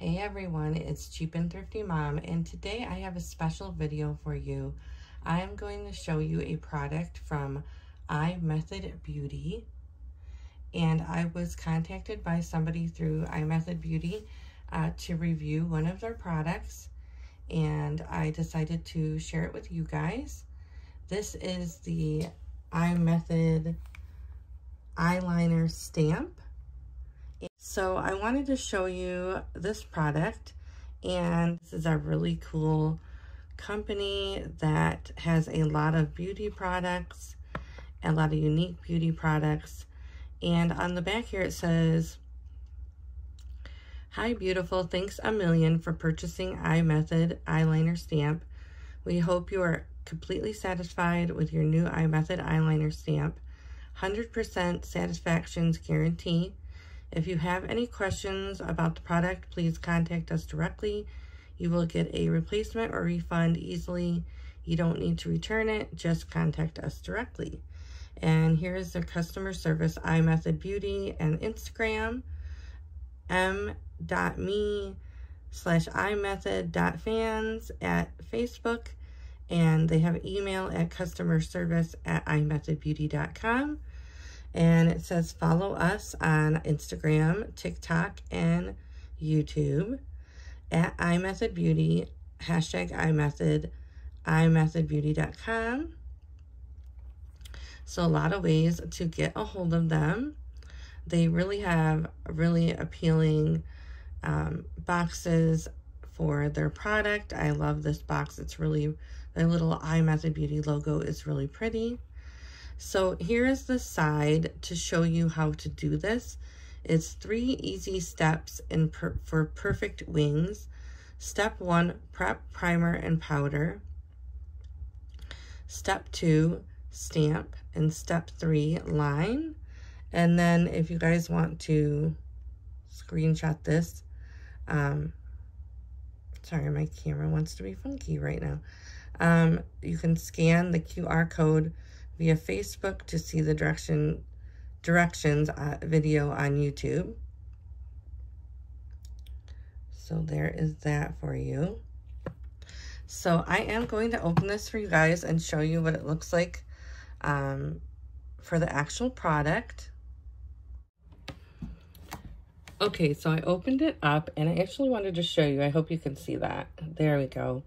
Hey everyone, it's Cheap and Thrifty Mom, and today I have a special video for you. I am going to show you a product from iMethod Beauty, and I was contacted by somebody through iMethod Beauty uh, to review one of their products, and I decided to share it with you guys. This is the iMethod eyeliner stamp so I wanted to show you this product and this is a really cool company that has a lot of beauty products, a lot of unique beauty products. And on the back here it says, Hi beautiful, thanks a million for purchasing iMethod eyeliner stamp. We hope you are completely satisfied with your new iMethod eyeliner stamp. 100% satisfactions guarantee. If you have any questions about the product, please contact us directly. You will get a replacement or refund easily. You don't need to return it, just contact us directly. And here's their customer service, iMethod Beauty and Instagram, m.me slash imethod.fans at Facebook, and they have email at customer service at imethodbeauty.com. And it says follow us on Instagram, TikTok, and YouTube at iMethodBeauty, hashtag iMethod, imethodbeauty.com. So a lot of ways to get a hold of them. They really have really appealing um, boxes for their product. I love this box. It's really, the little iMethod Beauty logo is really pretty. So here is the side to show you how to do this. It's three easy steps in per for perfect wings. Step one, prep, primer, and powder. Step two, stamp. And step three, line. And then if you guys want to screenshot this, um, sorry, my camera wants to be funky right now. Um, you can scan the QR code via Facebook to see the direction directions uh, video on YouTube. So there is that for you. So I am going to open this for you guys and show you what it looks like um, for the actual product. Okay, so I opened it up and I actually wanted to show you. I hope you can see that. There we go.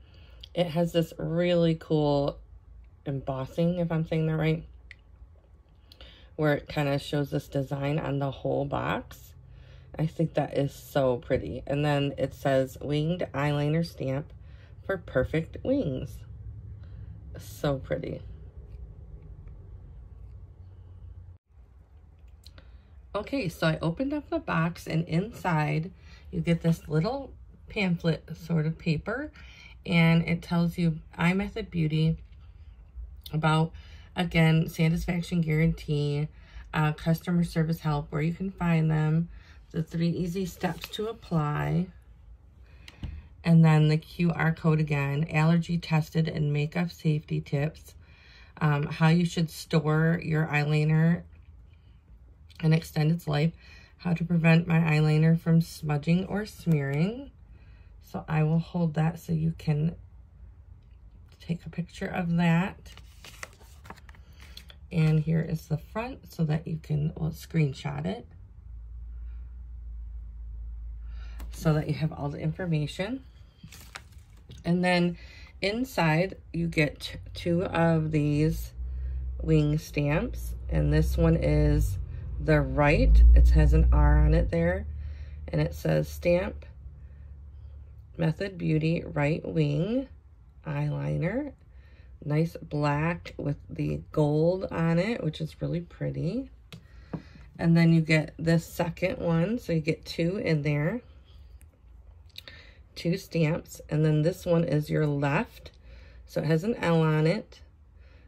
It has this really cool embossing, if I'm saying that right, where it kind of shows this design on the whole box. I think that is so pretty. And then it says winged eyeliner stamp for perfect wings. So pretty. Okay, so I opened up the box and inside you get this little pamphlet sort of paper and it tells you iMethod Beauty about, again, satisfaction guarantee, uh, customer service help, where you can find them, the three easy steps to apply, and then the QR code again, allergy tested and makeup safety tips, um, how you should store your eyeliner and extend its life, how to prevent my eyeliner from smudging or smearing. So I will hold that so you can take a picture of that. And here is the front so that you can well, screenshot it. So that you have all the information. And then inside you get two of these wing stamps. And this one is the right. It has an R on it there. And it says stamp Method Beauty Right Wing eyeliner nice black with the gold on it, which is really pretty. And then you get this second one, so you get two in there. Two stamps. And then this one is your left. So it has an L on it,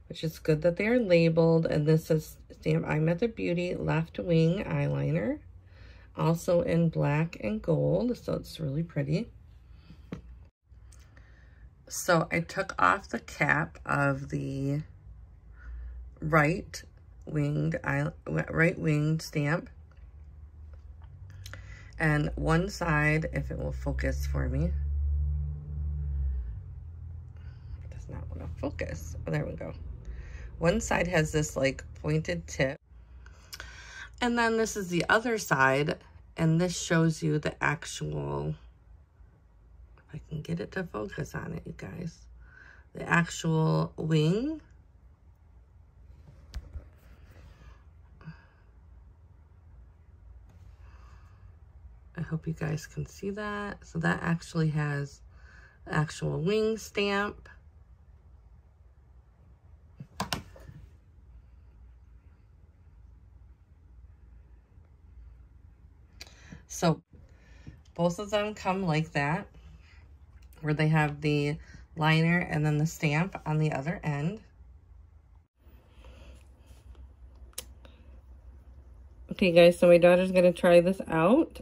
which is good that they are labeled. And this is stamp iMethod Beauty Left Wing Eyeliner. Also in black and gold, so it's really pretty. So I took off the cap of the right winged right winged stamp. And one side, if it will focus for me, does not want to focus. Oh, there we go. One side has this like pointed tip. And then this is the other side, and this shows you the actual, I can get it to focus on it, you guys, the actual wing. I hope you guys can see that. So that actually has actual wing stamp. So both of them come like that, where they have the liner and then the stamp on the other end. Okay, guys, so my daughter's going to try this out.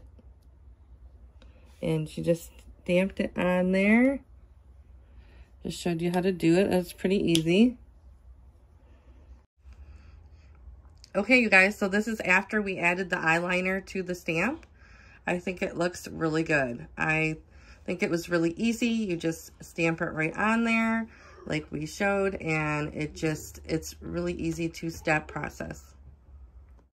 And she just stamped it on there. Just showed you how to do it. That's pretty easy. Okay, you guys, so this is after we added the eyeliner to the stamp. I think it looks really good. I think it was really easy. You just stamp it right on there like we showed and it just, it's really easy two-step process.